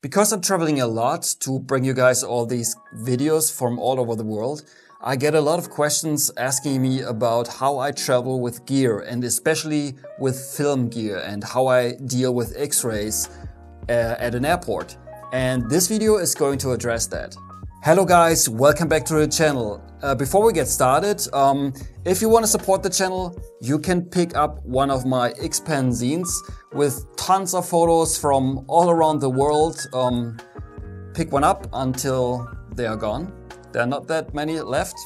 Because I'm traveling a lot to bring you guys all these videos from all over the world, I get a lot of questions asking me about how I travel with gear and especially with film gear and how I deal with x-rays uh, at an airport. And this video is going to address that. Hello guys, welcome back to the channel. Uh, before we get started, um, if you want to support the channel, you can pick up one of my X-Pan zines with tons of photos from all around the world. Um, pick one up until they are gone. There are not that many left.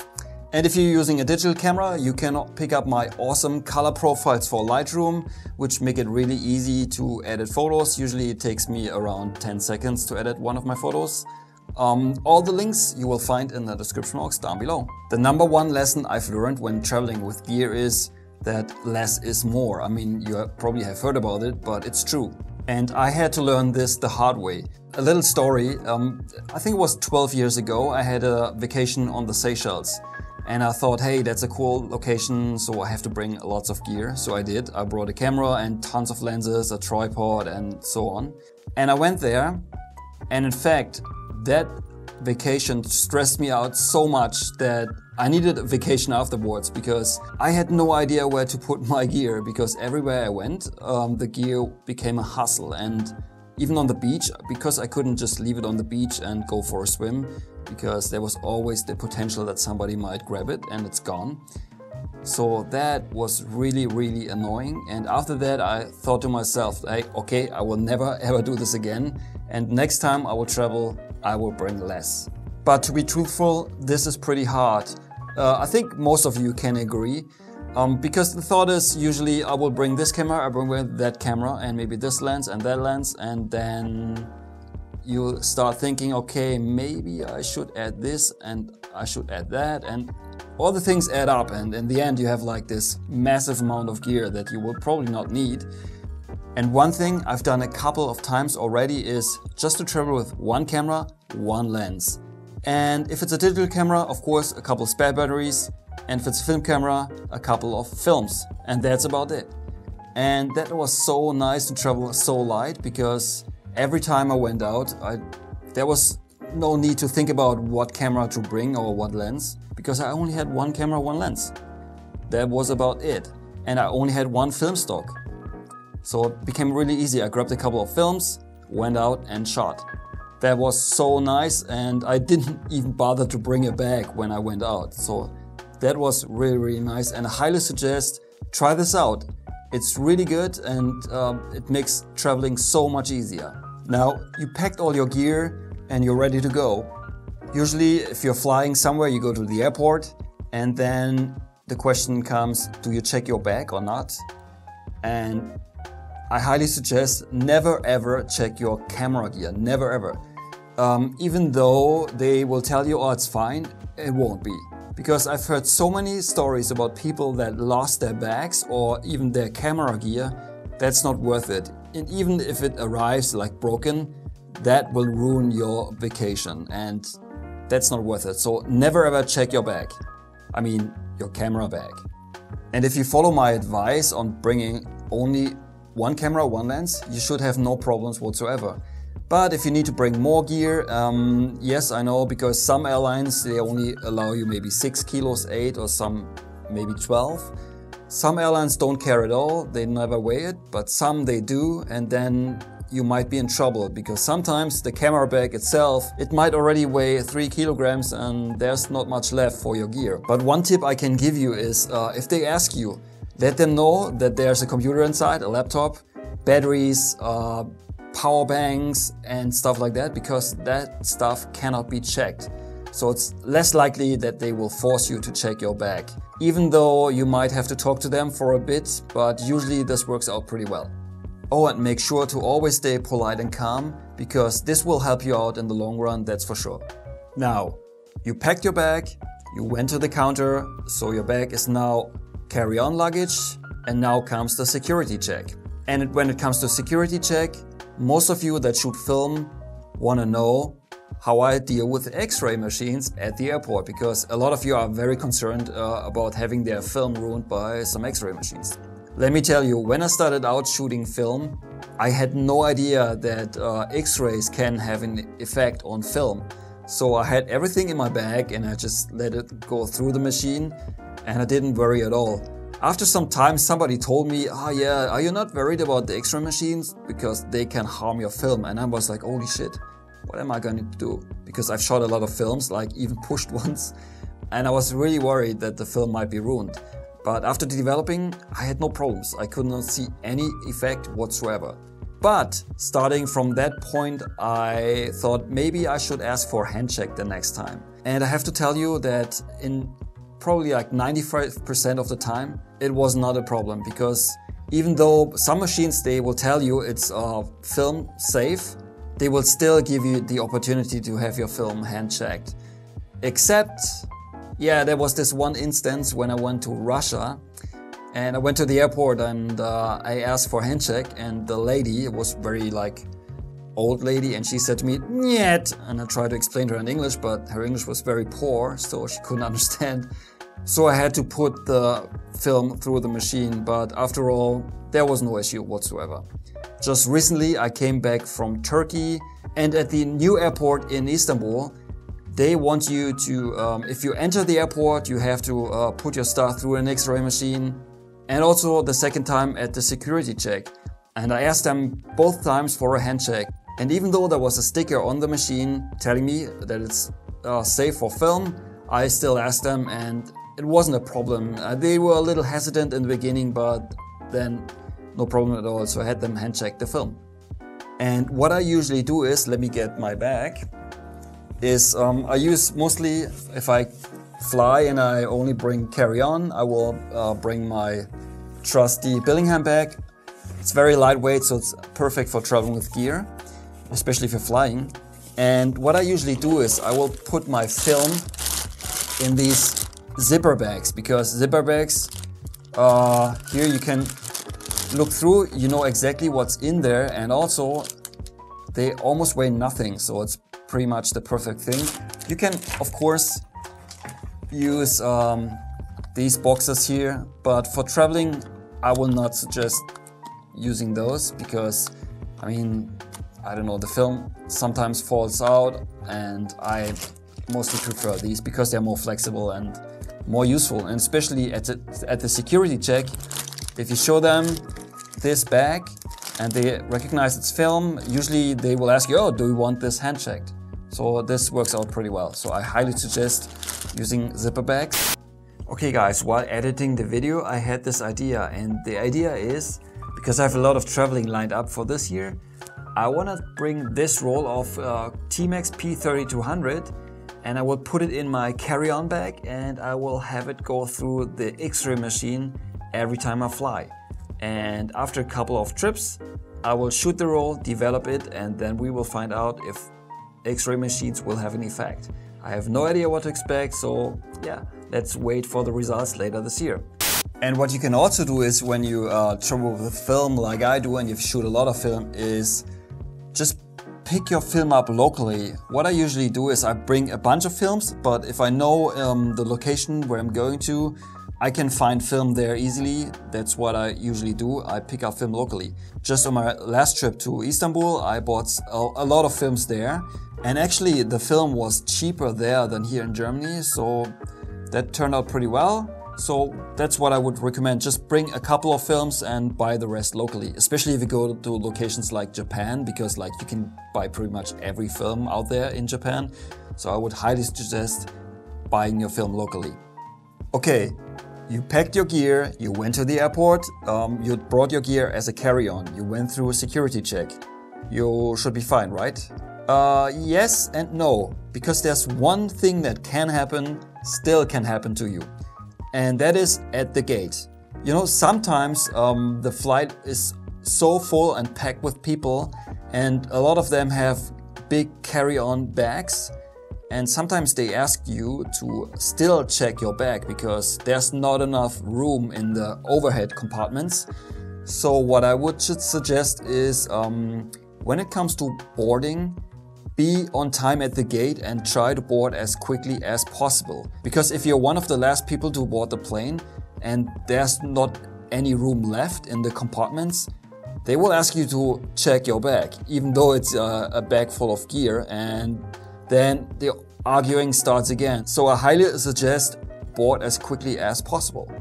And if you're using a digital camera, you can pick up my awesome color profiles for Lightroom, which make it really easy to edit photos. Usually it takes me around 10 seconds to edit one of my photos. Um, all the links you will find in the description box down below. The number one lesson I've learned when traveling with gear is that less is more. I mean, you probably have heard about it, but it's true. And I had to learn this the hard way. A little story, um, I think it was 12 years ago, I had a vacation on the Seychelles. And I thought, hey, that's a cool location, so I have to bring lots of gear. So I did. I brought a camera and tons of lenses, a tripod, and so on. And I went there, and in fact, that vacation stressed me out so much that I needed a vacation afterwards because I had no idea where to put my gear because everywhere I went, um, the gear became a hustle. And even on the beach, because I couldn't just leave it on the beach and go for a swim, because there was always the potential that somebody might grab it and it's gone. So that was really, really annoying. And after that, I thought to myself, okay, I will never ever do this again. And next time I will travel, I will bring less. But to be truthful, this is pretty hard. Uh, I think most of you can agree. Um, because the thought is usually I will bring this camera, I bring that camera, and maybe this lens and that lens, and then you start thinking, okay, maybe I should add this and I should add that, and all the things add up, and in the end, you have like this massive amount of gear that you will probably not need. And one thing I've done a couple of times already is just to travel with one camera, one lens. And if it's a digital camera, of course, a couple of spare batteries. And if it's a film camera, a couple of films. And that's about it. And that was so nice to travel so light because every time I went out, I, there was no need to think about what camera to bring or what lens because I only had one camera, one lens. That was about it. And I only had one film stock. So it became really easy. I grabbed a couple of films, went out and shot. That was so nice and I didn't even bother to bring a bag when I went out. So that was really, really nice and I highly suggest try this out. It's really good and um, it makes traveling so much easier. Now, you packed all your gear and you're ready to go. Usually, if you're flying somewhere, you go to the airport and then the question comes, do you check your bag or not? And I highly suggest never ever check your camera gear, never ever. Um, even though they will tell you, oh, it's fine, it won't be. Because I've heard so many stories about people that lost their bags or even their camera gear, that's not worth it. And even if it arrives like broken, that will ruin your vacation and that's not worth it. So never ever check your bag. I mean, your camera bag. And if you follow my advice on bringing only one camera, one lens, you should have no problems whatsoever. But if you need to bring more gear, um, yes, I know, because some airlines, they only allow you maybe 6 kilos, 8 or some maybe 12. Some airlines don't care at all, they never weigh it, but some they do, and then you might be in trouble because sometimes the camera bag itself, it might already weigh 3 kilograms and there's not much left for your gear. But one tip I can give you is uh, if they ask you, let them know that there's a computer inside, a laptop, batteries, uh, power banks, and stuff like that, because that stuff cannot be checked. So it's less likely that they will force you to check your bag. Even though you might have to talk to them for a bit, but usually this works out pretty well. Oh, and make sure to always stay polite and calm, because this will help you out in the long run, that's for sure. Now, you packed your bag, you went to the counter, so your bag is now carry-on luggage, and now comes the security check. And when it comes to security check, most of you that shoot film want to know how I deal with x-ray machines at the airport because a lot of you are very concerned uh, about having their film ruined by some x-ray machines. Let me tell you, when I started out shooting film, I had no idea that uh, X-rays can have an effect on film. So I had everything in my bag and I just let it go through the machine and I didn't worry at all. After some time, somebody told me, oh yeah, are you not worried about the X-ray machines? Because they can harm your film. And I was like, holy shit, what am I going to do? Because I've shot a lot of films, like even pushed ones. And I was really worried that the film might be ruined. But after developing, I had no problems. I could not see any effect whatsoever. But starting from that point, I thought maybe I should ask for a hand check the next time. And I have to tell you that in probably like 95% of the time, it was not a problem because even though some machines they will tell you it's uh, film safe, they will still give you the opportunity to have your film hand checked. Except, yeah, there was this one instance when I went to Russia and I went to the airport and uh, I asked for hand check and the lady was very like old lady and she said to me, Niet! And I tried to explain to her in English, but her English was very poor, so she couldn't understand. So I had to put the film through the machine, but after all, there was no issue whatsoever. Just recently, I came back from Turkey, and at the new airport in Istanbul, they want you to, um, if you enter the airport, you have to uh, put your stuff through an X-ray machine, and also the second time at the security check. And I asked them both times for a handshake. And even though there was a sticker on the machine telling me that it's uh, safe for film, I still asked them and it wasn't a problem. Uh, they were a little hesitant in the beginning, but then no problem at all. So I had them hand check the film. And what I usually do is, let me get my bag, is um, I use mostly, if I fly and I only bring carry-on, I will uh, bring my trusty Billingham bag. It's very lightweight, so it's perfect for traveling with gear, especially if you're flying. And what I usually do is I will put my film in these zipper bags because zipper bags uh, here you can look through you know exactly what's in there and also they almost weigh nothing so it's pretty much the perfect thing you can of course use um, these boxes here but for traveling I will not suggest using those because I mean I don't know the film sometimes falls out and I mostly prefer these because they're more flexible and more useful. And especially at the, at the security check, if you show them this bag and they recognize it's film, usually they will ask you, oh, do you want this hand checked? So this works out pretty well. So I highly suggest using zipper bags. Okay guys, while editing the video, I had this idea and the idea is, because I have a lot of traveling lined up for this year, I want to bring this roll of uh, T-Max P3200 and I will put it in my carry-on bag and I will have it go through the X-ray machine every time I fly. And after a couple of trips, I will shoot the roll, develop it, and then we will find out if X-ray machines will have an effect. I have no idea what to expect, so yeah, let's wait for the results later this year. And what you can also do is when you uh, travel with film like I do and you shoot a lot of film is just pick your film up locally. What I usually do is I bring a bunch of films, but if I know um, the location where I'm going to, I can find film there easily. That's what I usually do. I pick up film locally. Just on my last trip to Istanbul, I bought a, lot of films there. And actually, the film was cheaper there than here in Germany, so that turned out pretty well. So that's what I would recommend. Just bring a couple of films and buy the rest locally, especially if you go to locations like Japan, because like you can buy pretty much every film out there in Japan. So I would highly suggest buying your film locally. Okay, you packed your gear, you went to the airport, um, you brought your gear as a carry-on, you went through a security check. You should be fine, right? Uh, yes and no, because there's one thing that can happen, still can happen to you and that is at the gate. You know, sometimes um, the flight is so full and packed with people, and a lot of them have big carry on bags. And sometimes they ask you to still check your bag because there's not enough room in the overhead compartments. So, what I would suggest is um, when it comes to boarding, be on time at the gate and try to board as quickly as possible. Because if you're one of the last people to board the plane and there's not any room left in the compartments, they will ask you to check your bag, even though it's a, a bag full of gear, and then the arguing starts again. So I highly suggest board as quickly as possible.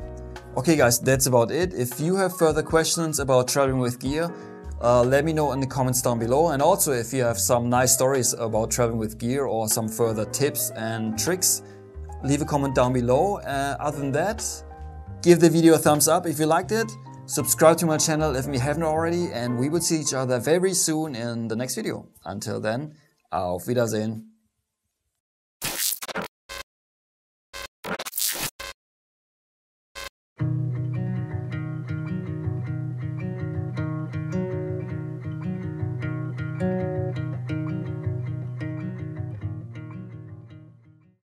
Okay guys, that's about it. If you have further questions about traveling with gear, uh, let me know in the comments down below. And also if you have some nice stories about traveling with gear or some further tips and tricks, leave a comment down below. Uh, other than that, give the video a thumbs up if you liked it. Subscribe to my channel if you haven't already, and we will see each other very soon in the next video. Until then, auf Wiedersehen.